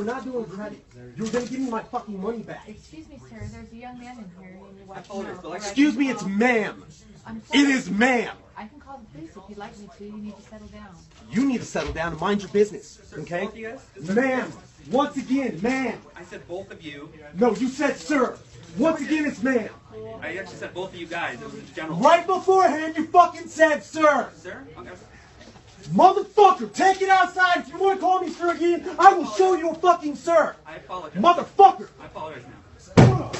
We're not doing credit. You're gonna give me my fucking money back. Excuse me, sir. There's a young man in here. and your wife apologize, now. Excuse me, it's ma'am. I'm It sorry. is ma'am. I can call the police if you'd like me to. You need to settle down. You need to settle down and mind your business, okay? Both of you guys? Ma'am, once again, ma'am. I said both of you. No, you said sir. Once again, it's ma'am. I actually said both of you guys. It was in general. Right beforehand, you fucking said sir. Sir? Okay. Motherfucker, take it outside. If you want to call me sir again, I will show you a fucking sir. I apologize. Motherfucker. I apologize now.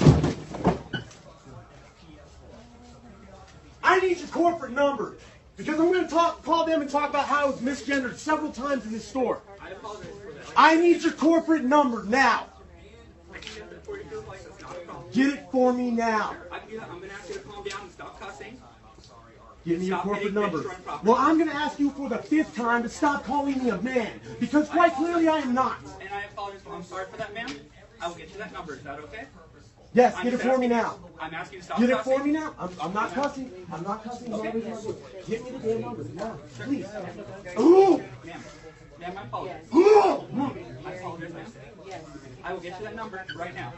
I need your corporate number because I'm going to talk, call them and talk about how I was misgendered several times in this store. I apologize for that. I need your corporate number now. Get that for you. Feels like that's not a problem. Get it for me now. I can do that. I'm going to ask you to calm down and stop cussing. Give me your corporate hitting number. Mr. Improper. Well, I'm going to ask you for the fifth time to stop calling me a man because quite clearly I am not. And I apologize. For, I'm sorry for that, ma'am. I will get you that number. Is that okay? Yes, I'm get it for me now. I'm asking you to stop Get it cussing. for me now. I'm, I'm not cussing. I'm not cussing. Okay. Get me the damn number now, please. Ooh, Ma'am. Ma'am, I apologize. ooh. I apologize, ma'am. Yes. I will get you that number right now.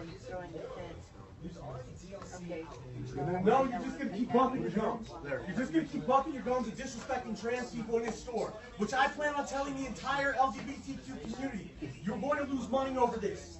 Okay. No, you're just gonna keep bumping your gums. You're just gonna keep bumping your gums and disrespecting trans people in this store, which I plan on telling the entire LGBTQ community. You're going to lose money over this.